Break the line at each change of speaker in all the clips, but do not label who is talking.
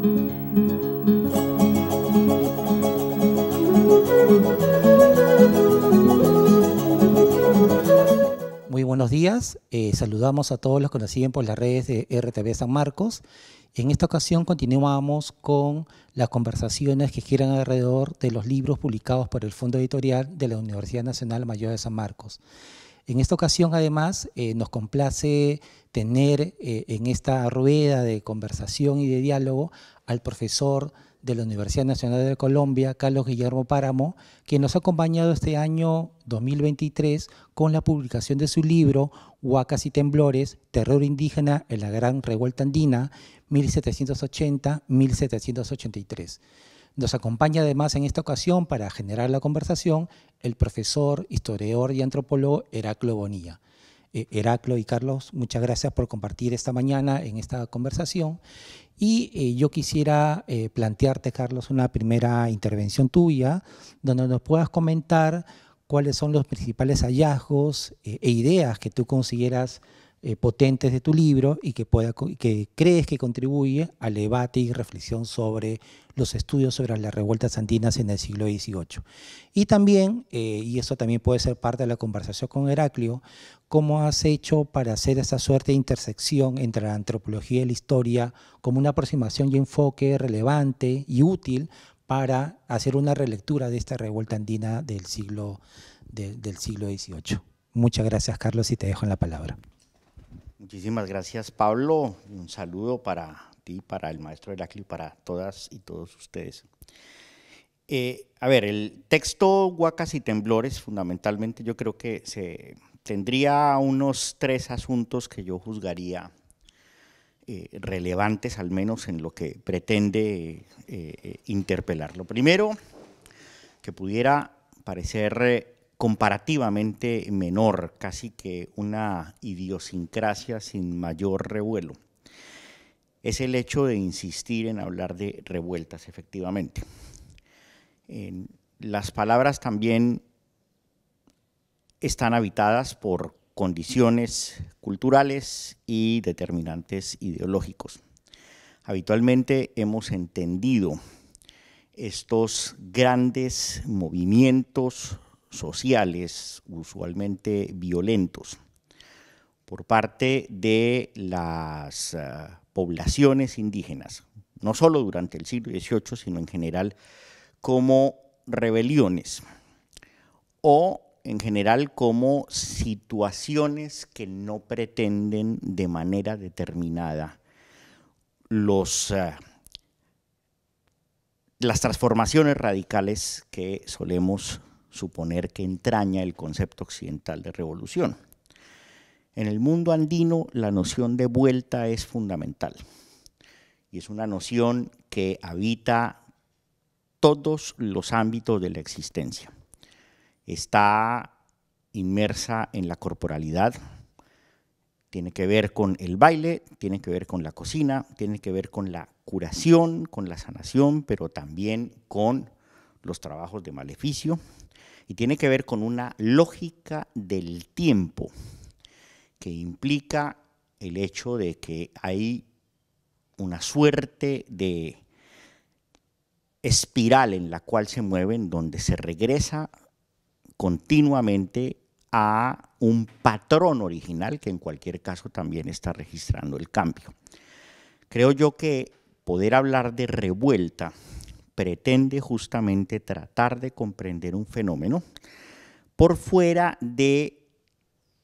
Muy buenos días, eh, saludamos a todos los que nos siguen por las redes de RTV San Marcos. En esta ocasión continuamos con las conversaciones que giran alrededor de los libros publicados por el Fondo Editorial de la Universidad Nacional Mayor de San Marcos. En esta ocasión, además, eh, nos complace tener eh, en esta rueda de conversación y de diálogo al profesor de la Universidad Nacional de Colombia, Carlos Guillermo Páramo, quien nos ha acompañado este año 2023 con la publicación de su libro Huacas y Temblores, Terror Indígena en la Gran Revuelta Andina, 1780-1783. Nos acompaña además en esta ocasión para generar la conversación el profesor, historiador y antropólogo Heraclo Bonilla. Eh, Heraclo y Carlos, muchas gracias por compartir esta mañana en esta conversación. Y eh, yo quisiera eh, plantearte, Carlos, una primera intervención tuya, donde nos puedas comentar cuáles son los principales hallazgos e ideas que tú consideras eh, potentes de tu libro y que, pueda, que crees que contribuye al debate y reflexión sobre los estudios sobre las revueltas andinas en el siglo XVIII. Y también, eh, y eso también puede ser parte de la conversación con Heraclio, cómo has hecho para hacer esa suerte de intersección entre la antropología y la historia como una aproximación y enfoque relevante y útil para hacer una relectura de esta revuelta andina del siglo, del siglo XVIII. Muchas gracias, Carlos, y te dejo en la palabra.
Muchísimas gracias, Pablo. Un saludo para ti, para el maestro Heraclio para todas y todos ustedes. Eh, a ver, el texto Huacas y Temblores, fundamentalmente, yo creo que se tendría unos tres asuntos que yo juzgaría eh, relevantes, al menos en lo que pretende eh, interpelar. Lo primero, que pudiera parecer comparativamente menor, casi que una idiosincrasia sin mayor revuelo, es el hecho de insistir en hablar de revueltas, efectivamente. las palabras también están habitadas por condiciones culturales y determinantes ideológicos. Habitualmente hemos entendido estos grandes movimientos sociales, usualmente violentos, por parte de las eh, poblaciones indígenas, no solo durante el siglo XVIII, sino en general como rebeliones o en general como situaciones que no pretenden de manera determinada los, eh, las transformaciones radicales que solemos suponer que entraña el concepto occidental de revolución. En el mundo andino la noción de vuelta es fundamental y es una noción que habita todos los ámbitos de la existencia. Está inmersa en la corporalidad, tiene que ver con el baile, tiene que ver con la cocina, tiene que ver con la curación, con la sanación, pero también con los trabajos de maleficio, y tiene que ver con una lógica del tiempo que implica el hecho de que hay una suerte de espiral en la cual se mueven, donde se regresa continuamente a un patrón original que en cualquier caso también está registrando el cambio. Creo yo que poder hablar de revuelta pretende justamente tratar de comprender un fenómeno por fuera de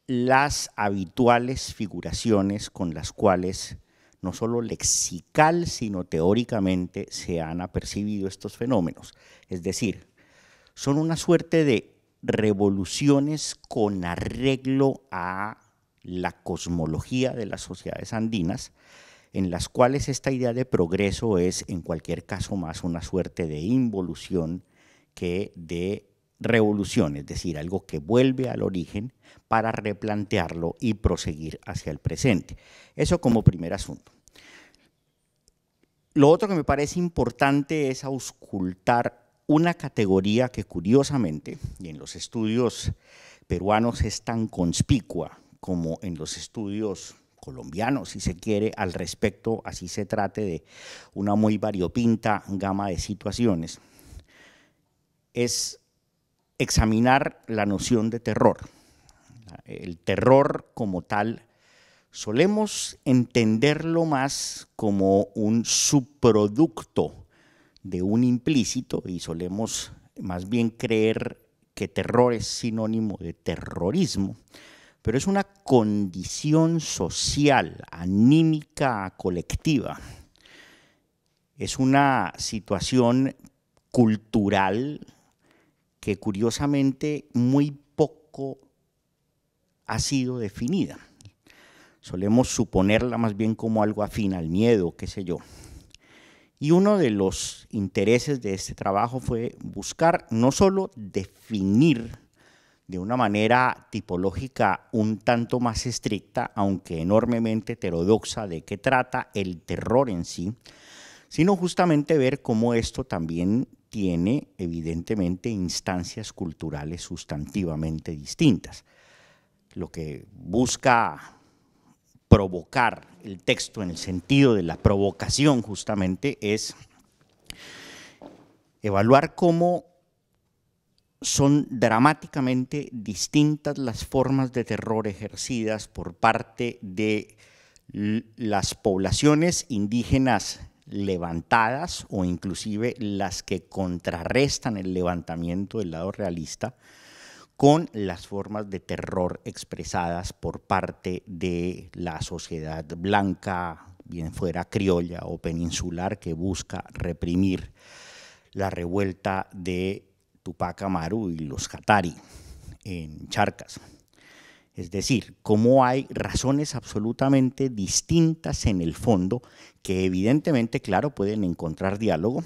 las habituales figuraciones con las cuales no solo lexical, sino teóricamente se han apercibido estos fenómenos. Es decir, son una suerte de revoluciones con arreglo a la cosmología de las sociedades andinas, en las cuales esta idea de progreso es en cualquier caso más una suerte de involución que de revolución, es decir, algo que vuelve al origen para replantearlo y proseguir hacia el presente. Eso como primer asunto. Lo otro que me parece importante es auscultar una categoría que curiosamente, y en los estudios peruanos es tan conspicua como en los estudios si se quiere, al respecto, así se trate de una muy variopinta gama de situaciones, es examinar la noción de terror. El terror como tal, solemos entenderlo más como un subproducto de un implícito y solemos más bien creer que terror es sinónimo de terrorismo, pero es una condición social, anímica, colectiva. Es una situación cultural que curiosamente muy poco ha sido definida. Solemos suponerla más bien como algo afín al miedo, qué sé yo. Y uno de los intereses de este trabajo fue buscar no solo definir de una manera tipológica un tanto más estricta, aunque enormemente heterodoxa, de qué trata el terror en sí, sino justamente ver cómo esto también tiene evidentemente instancias culturales sustantivamente distintas. Lo que busca provocar el texto en el sentido de la provocación justamente es evaluar cómo son dramáticamente distintas las formas de terror ejercidas por parte de las poblaciones indígenas levantadas o inclusive las que contrarrestan el levantamiento del lado realista con las formas de terror expresadas por parte de la sociedad blanca, bien fuera criolla o peninsular, que busca reprimir la revuelta de Tupac Amaru y los Qatari en Charcas. Es decir, cómo hay razones absolutamente distintas en el fondo que evidentemente, claro, pueden encontrar diálogo,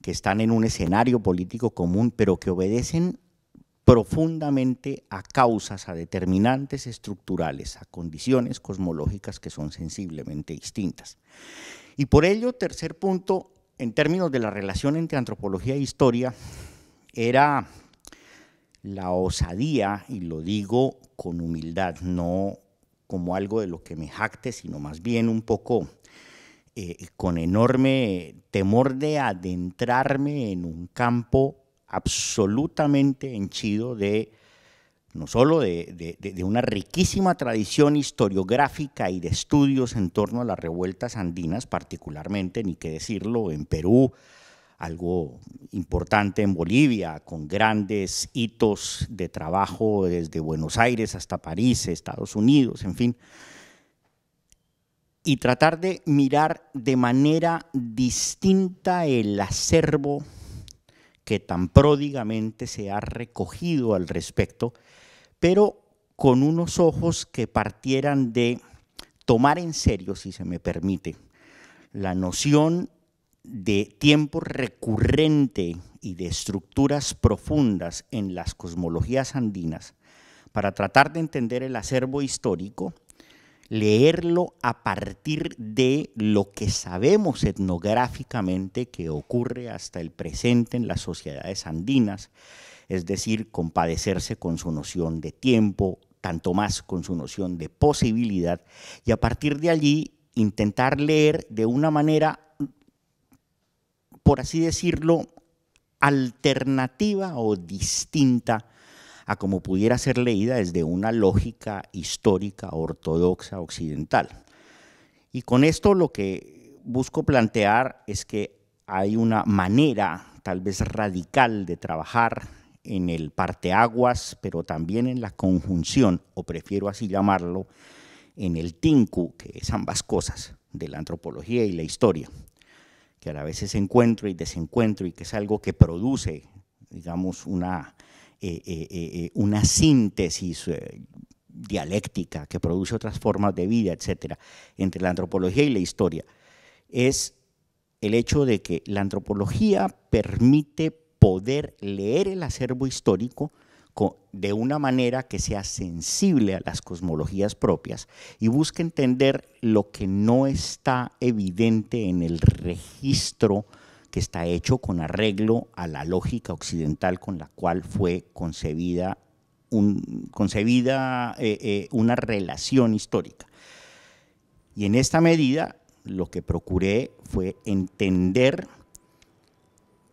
que están en un escenario político común, pero que obedecen profundamente a causas, a determinantes estructurales, a condiciones cosmológicas que son sensiblemente distintas. Y por ello, tercer punto, en términos de la relación entre antropología e historia, era la osadía, y lo digo con humildad, no como algo de lo que me jacte, sino más bien un poco eh, con enorme temor de adentrarme en un campo absolutamente henchido de no solo de, una riquísima tradición historiográfica y de estudios en torno a las revueltas andinas, particularmente, ni qué decirlo, en Perú, algo importante en Bolivia, con grandes hitos de trabajo desde Buenos Aires hasta París, Estados Unidos, en fin, y tratar de mirar de manera distinta el acervo que tan pródigamente se ha recogido al respecto, pero con unos ojos que partieran de tomar en serio, si se me permite, la noción de tiempo recurrente y de estructuras profundas en las cosmologías andinas para tratar de entender el acervo histórico leerlo a partir de lo que sabemos etnográficamente que ocurre hasta el presente en las sociedades andinas, es decir, compadecerse con su noción de tiempo, tanto más con su noción de posibilidad, y a partir de allí intentar leer de una manera, por así decirlo, alternativa o distinta a como pudiera ser leída desde una lógica histórica ortodoxa occidental. Y con esto lo que busco plantear es que hay una manera tal vez radical de trabajar en el parteaguas, pero también en la conjunción, o prefiero así llamarlo, en el tinku, que es ambas cosas, de la antropología y la historia, que a la vez es encuentro y desencuentro y que es algo que produce, digamos, una eh, eh, eh, una síntesis dialéctica que produce otras formas de vida, etcétera, entre la antropología y la historia, es el hecho de que la antropología permite poder leer el acervo histórico de una manera que sea sensible a las cosmologías propias y busque entender lo que no está evidente en el registro que está hecho con arreglo a la lógica occidental con la cual fue concebida, concebida eh, eh, una relación histórica. Y en esta medida lo que procuré fue entender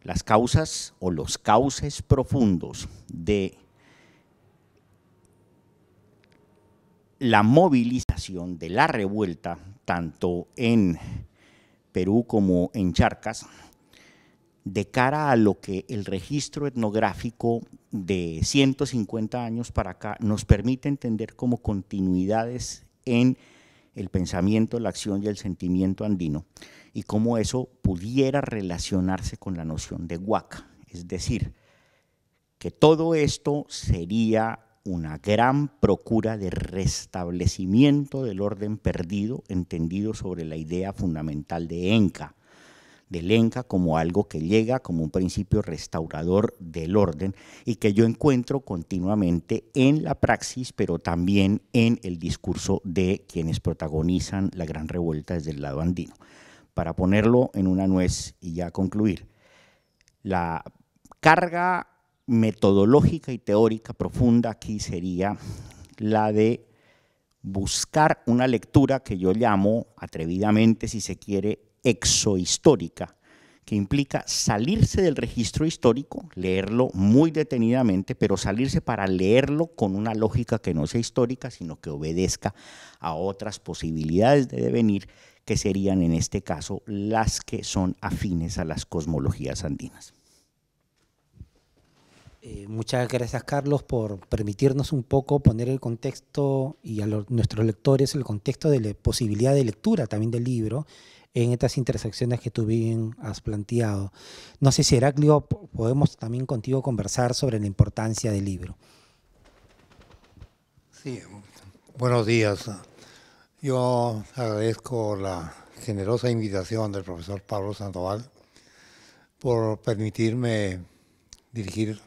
las causas o los cauces profundos de la movilización de la revuelta, tanto en Perú como en Charcas, de cara a lo que el registro etnográfico de 150 años para acá nos permite entender como continuidades en el pensamiento, la acción y el sentimiento andino, y cómo eso pudiera relacionarse con la noción de huaca. Es decir, que todo esto sería una gran procura de restablecimiento del orden perdido, entendido sobre la idea fundamental de Enca, del Enca como algo que llega como un principio restaurador del orden y que yo encuentro continuamente en la praxis, pero también en el discurso de quienes protagonizan la gran revuelta desde el lado andino. Para ponerlo en una nuez y ya concluir, la carga metodológica y teórica profunda aquí sería la de buscar una lectura que yo llamo, atrevidamente si se quiere, exohistórica, que implica salirse del registro histórico, leerlo muy detenidamente, pero salirse para leerlo con una lógica que no sea histórica, sino que obedezca a otras posibilidades de devenir, que serían en este caso las que son afines a las cosmologías andinas.
Eh, muchas gracias, Carlos, por permitirnos un poco poner el contexto y a nuestros lectores el contexto de la posibilidad de lectura también del libro en estas intersecciones que tú bien has planteado. No sé si, Heraclio, podemos también contigo conversar sobre la importancia del libro.
Sí, buenos días. Yo agradezco la generosa invitación del profesor Pablo Sandoval por permitirme dirigir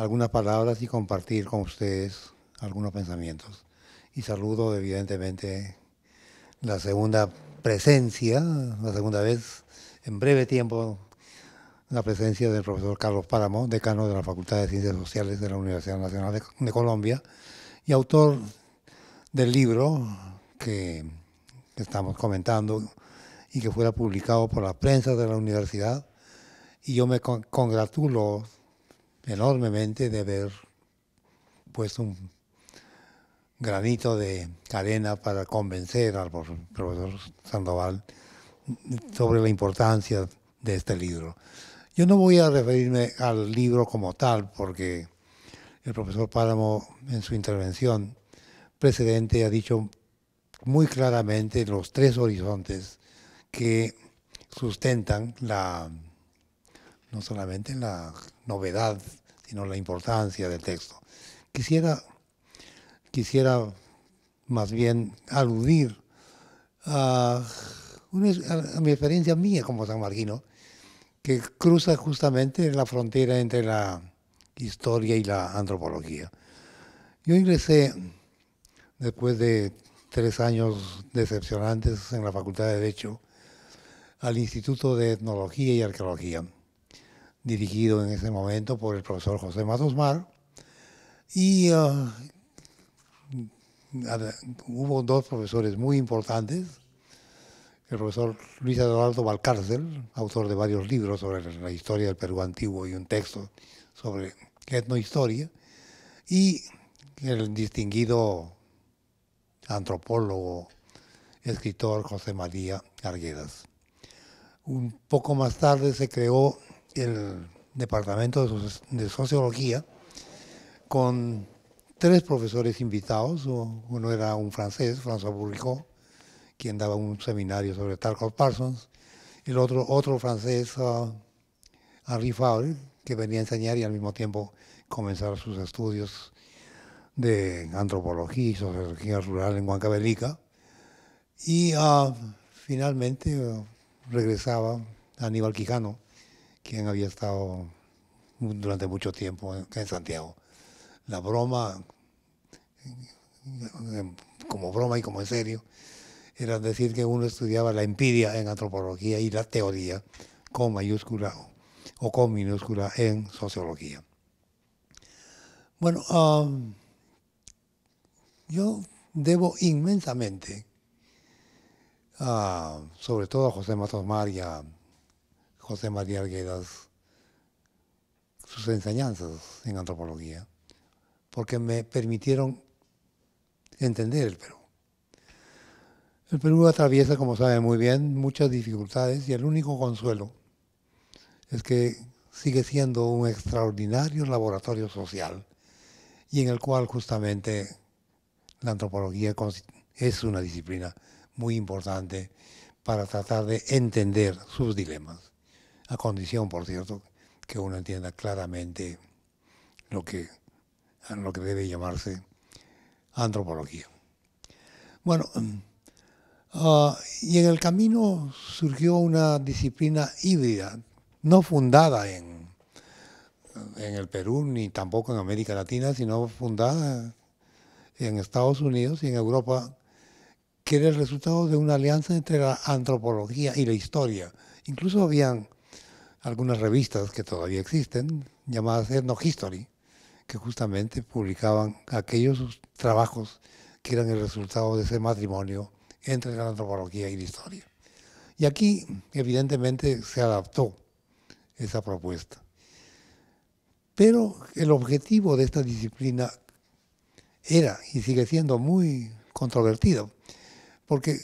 algunas palabras y compartir con ustedes algunos pensamientos. Y saludo evidentemente la segunda presencia, la segunda vez en breve tiempo, la presencia del profesor Carlos Páramo, decano de la Facultad de Ciencias Sociales de la Universidad Nacional de, Colombia y autor del libro que estamos comentando y que fuera publicado por la prensa de la universidad. Y yo me congratulo enormemente de haber puesto un granito de arena para convencer al profesor Sandoval sobre la importancia de este libro. Yo no voy a referirme al libro como tal, porque el profesor Páramo en su intervención precedente ha dicho muy claramente los tres horizontes que sustentan la no solamente la novedad sino la importancia del texto. Quisiera, quisiera más bien aludir a, mi experiencia mía como San Marquino, que cruza justamente la frontera entre la historia y la antropología. Yo ingresé después de tres años decepcionantes en la Facultad de Derecho al Instituto de Etnología y Arqueología dirigido en ese momento por el profesor José Matosmar. Y uh, hubo dos profesores muy importantes, el profesor Luis Eduardo Valcárcel, autor de varios libros sobre la historia del Perú antiguo y un texto sobre etnohistoria, y el distinguido antropólogo, escritor José María Arguedas. Un poco más tarde se creó el departamento de sociología con tres profesores invitados. Uno era un francés, François Bourricot, quien daba un seminario sobre Tarkov Parsons. El otro, otro francés, uh, Henri Fabre, que venía a enseñar y al mismo tiempo comenzar sus estudios de antropología y sociología rural en Huancavelica. Y uh, finalmente uh, regresaba Aníbal Quijano, quien había estado durante mucho tiempo en, Santiago. La broma, como broma y como en serio, era decir que uno estudiaba la empiria en antropología y la teoría con mayúscula o con minúscula en sociología. Bueno, um, yo debo inmensamente sobre todo a José Matos Mar José María Arguedas sus enseñanzas en antropología, porque me permitieron entender el Perú. El Perú atraviesa, como saben muy bien, muchas dificultades y el único consuelo es que sigue siendo un extraordinario laboratorio social y en el cual justamente la antropología es una disciplina muy importante para tratar de entender sus dilemas, a condición, por cierto, que uno entienda claramente lo que, lo que debe llamarse antropología. Bueno, ah, y en el camino surgió una disciplina híbrida, no fundada en, en el Perú ni tampoco en América Latina, sino fundada en Estados Unidos y en Europa, que era el resultado de una alianza entre la antropología y la historia. Incluso habían algunas revistas que todavía existen, llamadas Ethnohistory, que justamente publicaban aquellos trabajos que eran el resultado de ese matrimonio entre la antropología y la historia. Y aquí, evidentemente, se adaptó esa propuesta. Pero el objetivo de esta disciplina era y sigue siendo muy controvertido, porque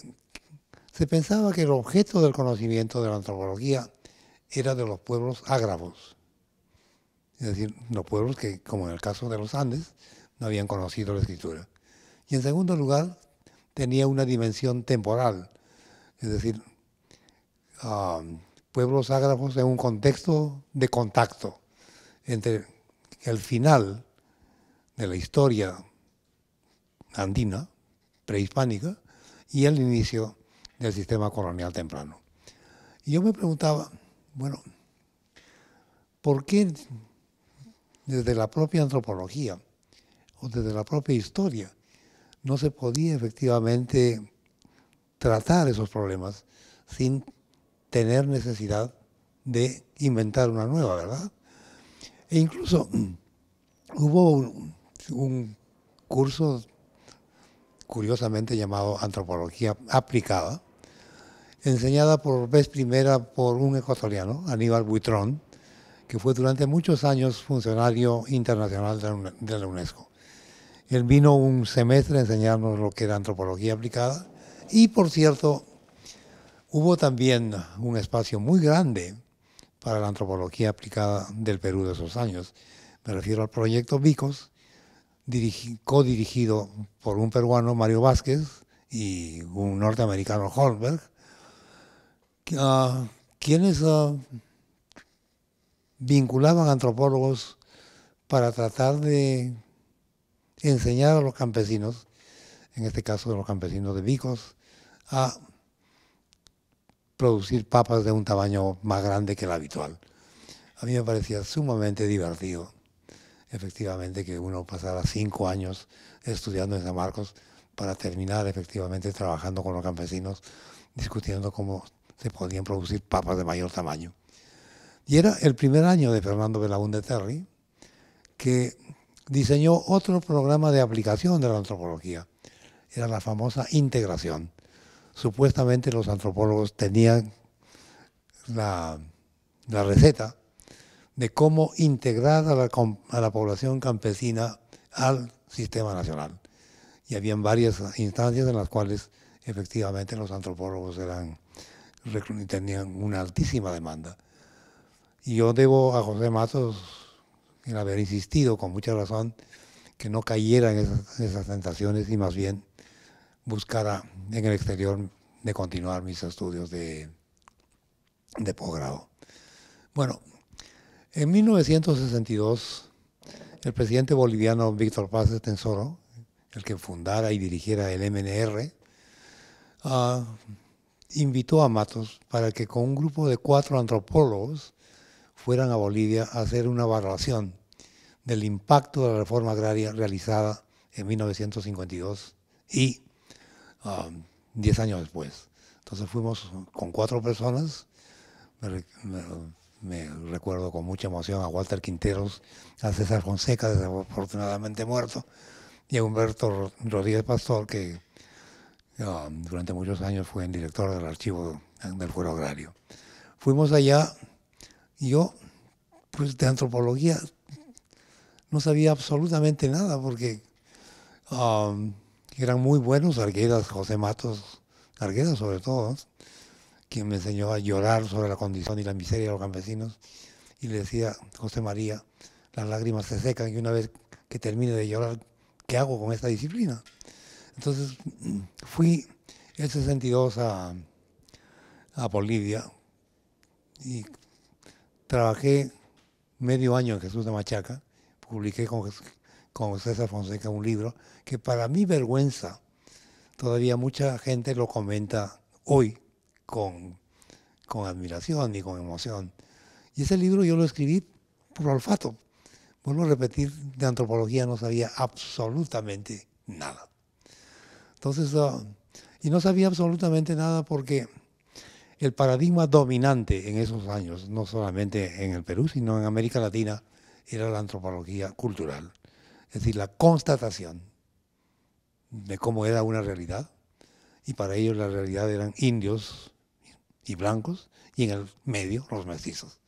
se pensaba que el objeto del conocimiento de la antropología era de los pueblos ágrafos, es decir, los pueblos que, como en el caso de los Andes, no habían conocido la escritura. Y en segundo lugar, tenía una dimensión temporal, es decir, um, pueblos ágrafos en un contexto de contacto entre el final de la historia andina, prehispánica, y el inicio del sistema colonial temprano. Y yo me preguntaba, bueno, ¿por qué desde la propia antropología o desde la propia historia no se podía efectivamente tratar esos problemas sin tener necesidad de inventar una nueva, ¿verdad? E incluso hubo un, curso curiosamente llamado Antropología Aplicada, enseñada por vez primera por un ecuatoriano, Aníbal Buitrón, que fue durante muchos años funcionario internacional de la UNESCO. Él vino un semestre a enseñarnos lo que era antropología aplicada y, por cierto, hubo también un espacio muy grande para la antropología aplicada del Perú de esos años. Me refiero al proyecto Vicos, co-dirigido por un peruano, Mario Vázquez, y un norteamericano, Holberg, uh, quienes uh, vinculaban antropólogos para tratar de enseñar a los campesinos, en este caso de los campesinos de Vicos, a producir papas de un tamaño más grande que el habitual. A mí me parecía sumamente divertido, efectivamente, que uno pasara cinco años estudiando en San Marcos para terminar efectivamente trabajando con los campesinos, discutiendo cómo se podían producir papas de mayor tamaño. Y era el primer año de Fernando Belaúnde Terry que diseñó otro programa de aplicación de la antropología. Era la famosa integración. Supuestamente los antropólogos tenían la, receta de cómo integrar a la, población campesina al sistema nacional. Y habían varias instancias en las cuales efectivamente los antropólogos eran tenían una altísima demanda. Y yo debo a José Matos en haber insistido con mucha razón que no cayera en esas, tentaciones y más bien buscara en el exterior de continuar mis estudios de, de posgrado. Bueno, en 1962, el presidente boliviano Víctor Paz de Tensoro, el que fundara y dirigiera el MNR, uh, invitó a Matos para que con un grupo de cuatro antropólogos fueran a Bolivia a hacer una evaluación del impacto de la reforma agraria realizada en 1952 y um, diez años después. Entonces fuimos con cuatro personas, me, recuerdo con mucha emoción a Walter Quinteros, a César Fonseca, desafortunadamente muerto, y a Humberto Rodríguez Pastor, que durante muchos años fue el director del archivo del Fuero Agrario. Fuimos allá yo, pues de antropología, no sabía absolutamente nada porque eran muy buenos Arguedas, José Matos, Arguedas sobre todo, quien me enseñó a llorar sobre la condición y la miseria de los campesinos. Y le decía, José María, las lágrimas se secan y una vez que termine de llorar, ¿qué hago con esta disciplina? Entonces fui el 62 a, a Bolivia y trabajé medio año en Jesús de Machaca, publiqué con, con César Fonseca un libro que para mi vergüenza todavía mucha gente lo comenta hoy con, con admiración y con emoción. Y ese libro yo lo escribí por olfato. Vuelvo a repetir, de antropología no sabía absolutamente nada. Entonces, ah, y no sabía absolutamente nada porque el paradigma dominante en esos años, no solamente en el Perú, sino en América Latina, era la antropología cultural. Es decir, la constatación de cómo era una realidad. Y para ellos la realidad eran indios y blancos, y en el medio los mestizos.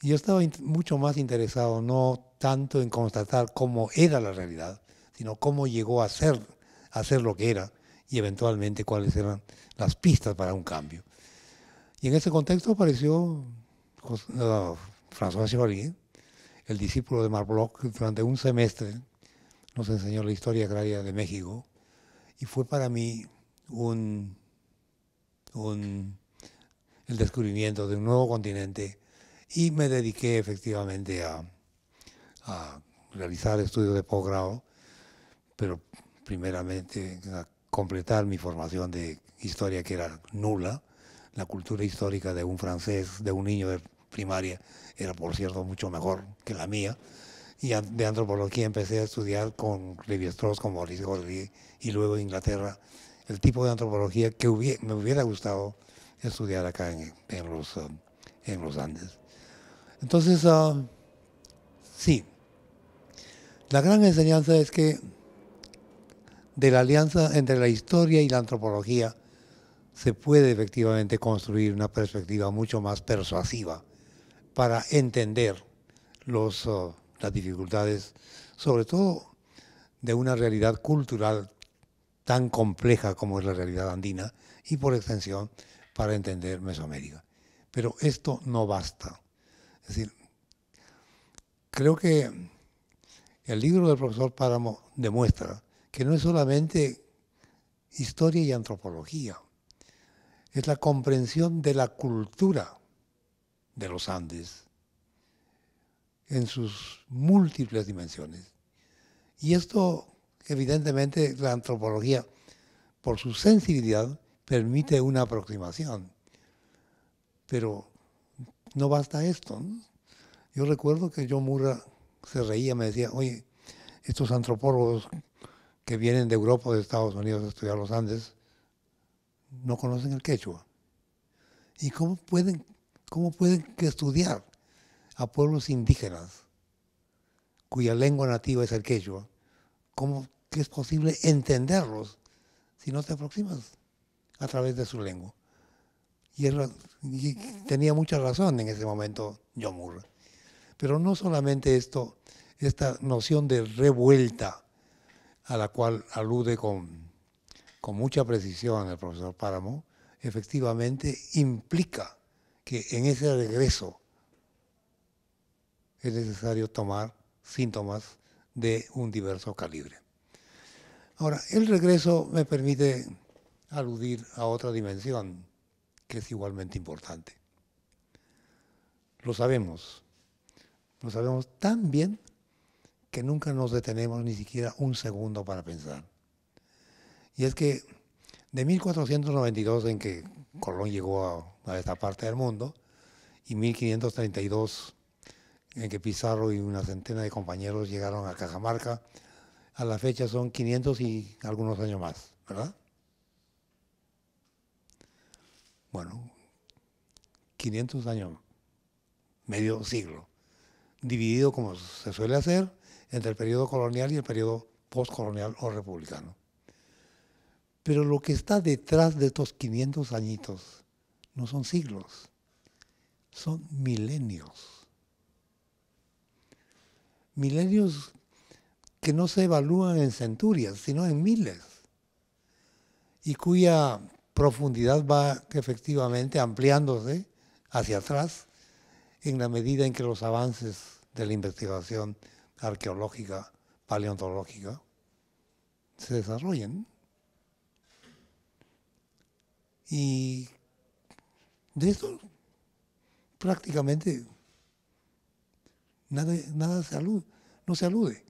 Y yo estaba mucho más interesado no tanto en constatar cómo era la realidad, sino cómo llegó a ser, a ser lo que era y eventualmente cuáles eran las pistas para un cambio. Y en ese contexto apareció uh, François Chevalier, el discípulo de Marc que durante un semestre nos enseñó la historia agraria de México y fue para mí un, un, el descubrimiento de un nuevo continente y me dediqué efectivamente a, a realizar estudios de posgrado, pero primeramente a completar mi formación de historia que era nula. La cultura histórica de un francés, de un niño de primaria, era por cierto mucho mejor que la mía. Y de antropología empecé a estudiar con Levi-Strauss, con Maurice Gordy y luego en Inglaterra el tipo de antropología que me hubiera gustado estudiar acá en, los, um, en los Andes. Entonces, uh, sí, la gran enseñanza es que de la alianza entre la historia y la antropología se puede efectivamente construir una perspectiva mucho más persuasiva para entender los, uh, las dificultades, sobre todo de una realidad cultural tan compleja como es la realidad andina y por extensión para entender Mesoamérica. Pero esto no basta. Es decir, creo que el libro del profesor Páramo demuestra que no es solamente historia y antropología, es la comprensión de la cultura de los Andes en sus múltiples dimensiones. Y esto, evidentemente, la antropología, por su sensibilidad, permite una aproximación. Pero no basta esto. Yo recuerdo que John Murra se reía, me decía, oye, estos antropólogos que vienen de Europa o de Estados Unidos a estudiar los Andes no conocen el quechua. ¿Y cómo pueden, cómo pueden estudiar a pueblos indígenas cuya lengua nativa es el quechua? ¿Cómo que es posible entenderlos si no te aproximas a través de su lengua? Y, y tenía mucha razón en ese momento John. Pero no solamente esto, esta noción de revuelta a la cual alude con, con mucha precisión el profesor Páramo, efectivamente implica que en ese regreso es necesario tomar síntomas de un diverso calibre. Ahora, el regreso me permite aludir a otra dimensión que es igualmente importante. Lo sabemos, lo sabemos tan bien que nunca nos detenemos ni siquiera un segundo para pensar. Y es que de 1492 en que Colón llegó a, esta parte del mundo y 1532 en que Pizarro y una centena de compañeros llegaron a Cajamarca, a la fecha son 500 y algunos años más, ¿verdad? Bueno, 500 años, medio siglo, dividido como se suele hacer entre el periodo colonial y el periodo postcolonial o republicano. Pero lo que está detrás de estos 500 añitos no son siglos, son milenios. Milenios que no se evalúan en centurias, sino en miles, y cuya profundidad va efectivamente ampliándose hacia atrás en la medida en que los avances de la investigación arqueológica, paleontológica, se desarrollen. Y de esto prácticamente nada, nada se alude, no se alude.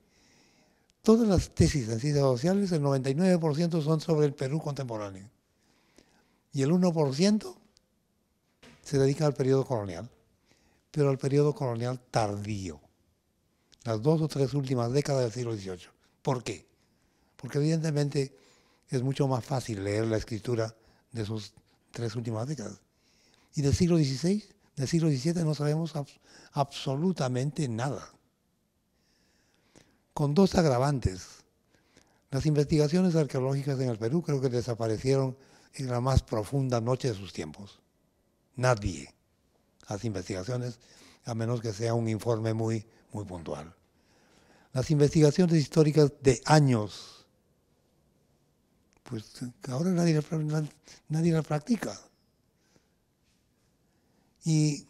Todas las tesis en ciencias sociales, el 99% son sobre el Perú contemporáneo. Y el 1% se dedica al periodo colonial, pero al periodo colonial tardío, las dos o tres últimas décadas del siglo XVIII. ¿Por qué? Porque evidentemente es mucho más fácil leer la escritura de esas tres últimas décadas. Y del siglo XVI, del siglo XVII no sabemos absolutamente nada. Con dos agravantes. Las investigaciones arqueológicas en el Perú creo que desaparecieron en la más profunda noche de sus tiempos. Nadie hace investigaciones a menos que sea un informe muy, muy puntual. Las investigaciones históricas de años, pues ahora nadie, nadie las practica. Y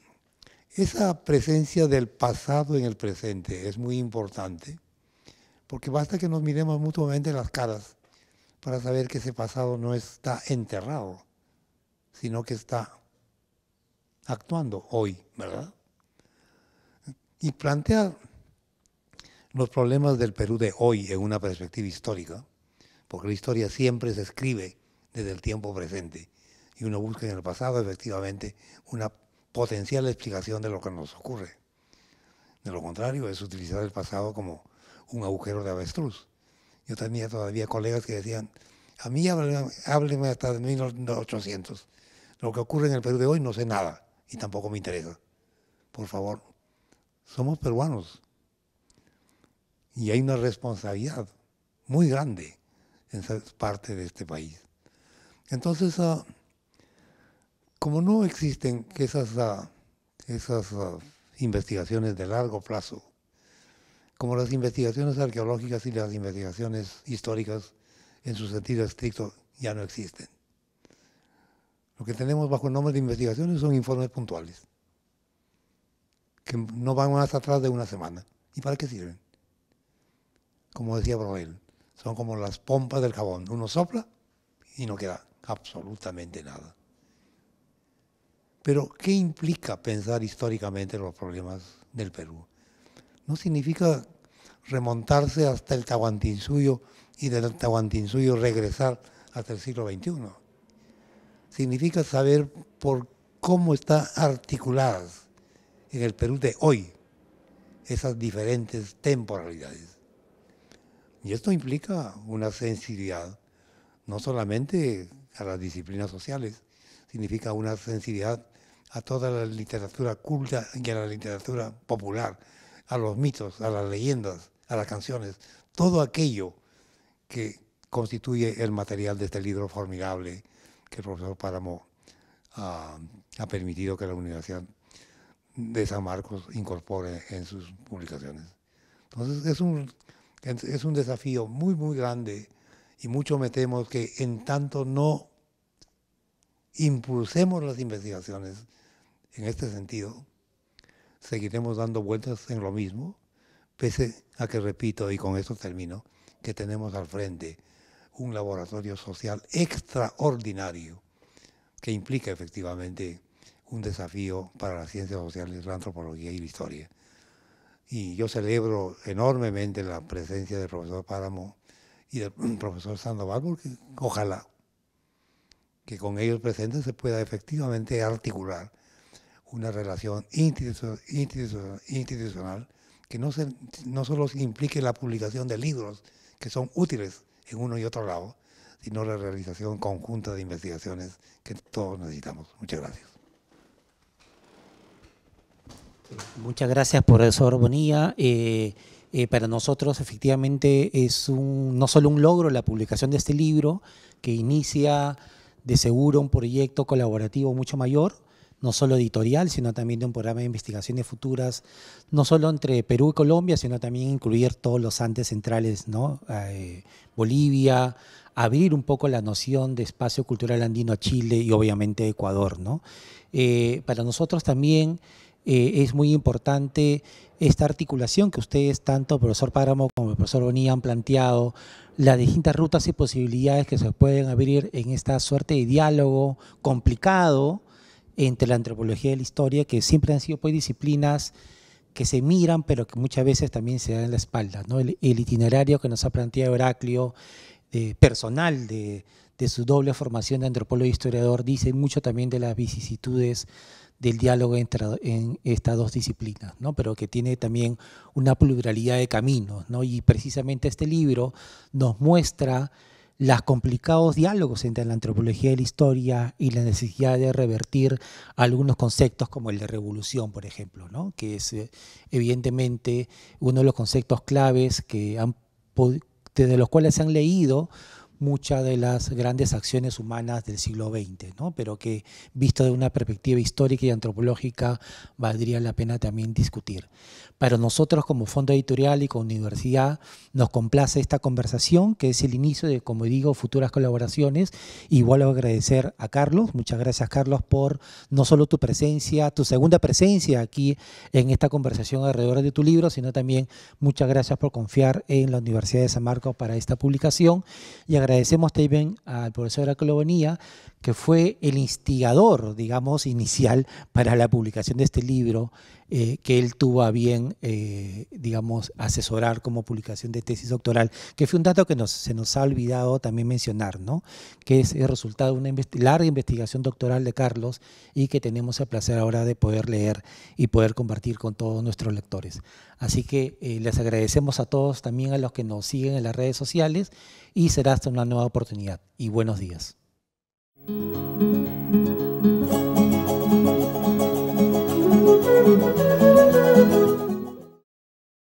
esa presencia del pasado en el presente es muy importante, porque basta que nos miremos mutuamente las caras para saber que ese pasado no está enterrado, sino que está actuando hoy, ¿verdad? Y plantear los problemas del Perú de hoy en una perspectiva histórica, porque la historia siempre se escribe desde el tiempo presente y uno busca en el pasado efectivamente una potencial explicación de lo que nos ocurre. De lo contrario, es utilizar el pasado como un agujero de avestruz. Yo tenía todavía colegas que decían, a mí hábleme hasta de 1800. Lo que ocurre en el Perú de hoy no sé nada y tampoco me interesa. Por favor, somos peruanos y hay una responsabilidad muy grande en ser parte de este país. Entonces, ah, como no existen esas, ah, ah, investigaciones de largo plazo, como las investigaciones arqueológicas y las investigaciones históricas en su sentido estricto ya no existen. Lo que tenemos bajo el nombre de investigaciones son informes puntuales, que no van más atrás de una semana. ¿Y para qué sirven? Como decía Broel, son como las pompas del jabón. Uno sopla y no queda absolutamente nada. Pero, ¿qué implica pensar históricamente los problemas del Perú? No significa remontarse hasta el Tahuantinsuyo y del Tahuantinsuyo regresar hasta el siglo XXI. Significa saber por cómo están articuladas en el Perú de hoy esas diferentes temporalidades. Y esto implica una sensibilidad, no solamente a las disciplinas sociales, significa una sensibilidad a toda la literatura culta y a la literatura popular, a los mitos, a las leyendas, a las canciones, todo aquello que constituye el material de este libro formidable que el profesor Páramo ha permitido que la Universidad de San Marcos incorpore en sus publicaciones. Entonces es un, es un desafío muy, muy grande y mucho me temo que en tanto no impulsemos las investigaciones en este sentido, seguiremos dando vueltas en lo mismo, pese a que, repito, y con esto termino, que tenemos al frente un laboratorio social extraordinario que implica efectivamente un desafío para las ciencias sociales, la antropología y la historia. Y yo celebro enormemente la presencia del profesor Páramo y del profesor Sandoval, porque ojalá que con ellos presentes se pueda efectivamente articular una relación institucional, que no, no solo implique la publicación de libros, que son útiles en uno y otro lado, sino la realización conjunta de investigaciones que todos necesitamos. Muchas gracias.
Muchas gracias, profesor Bonilla. Eh, Eh, para nosotros efectivamente es un, no solo un logro la publicación de este libro, que inicia de seguro un proyecto colaborativo mucho mayor, no solo editorial, sino también de un programa de investigaciones futuras, no solo entre Perú y Colombia, sino también incluir todos los Andes centrales, ¿no? Eh, Bolivia, abrir un poco la noción de espacio cultural andino a Chile y obviamente Ecuador. ¿no? Eh, para nosotros también eh, es muy importante esta articulación que ustedes, tanto el profesor Páramo como el profesor Bonilla, han planteado, las distintas rutas y posibilidades que se pueden abrir en esta suerte de diálogo complicado entre la antropología y la historia, que siempre han sido pues, disciplinas que se miran, pero que muchas veces también se dan la espalda. ¿no? El, itinerario que nos ha planteado Heraclio personal de, su doble formación de antropólogo e historiador, dice mucho también de las vicisitudes del diálogo entre en estas dos disciplinas, ¿no? pero que tiene también una pluralidad de caminos. ¿no? Y precisamente este libro nos muestra los complicados diálogos entre la antropología y la historia y la necesidad de revertir algunos conceptos como el de revolución, por ejemplo, ¿no? que es eh, evidentemente uno de los conceptos claves que han de los cuales se han leído muchas de las grandes acciones humanas del siglo XX, ¿no? pero que visto de una perspectiva histórica y antropológica valdría la pena también discutir. Para nosotros como fondo editorial y como universidad nos complace esta conversación, que es el inicio de, como digo, futuras colaboraciones. Y vuelvo a agradecer a Carlos, muchas gracias Carlos por no solo tu presencia, tu segunda presencia aquí en esta conversación alrededor de tu libro, sino también muchas gracias por confiar en la Universidad de San Marcos para esta publicación. Y agradecemos también al profesor Aclobonía, que fue el instigador, digamos, inicial para la publicación de este libro, eh, que él tuvo a bien, eh, digamos, asesorar como publicación de tesis doctoral, que fue un dato que se nos ha olvidado también mencionar, ¿no? que es el resultado de una larga investigación doctoral de Carlos y que tenemos el placer ahora de poder leer y poder compartir con todos nuestros lectores. Así que eh, les agradecemos a todos, también a los que nos siguen en las redes sociales y será hasta una nueva oportunidad. Y buenos días.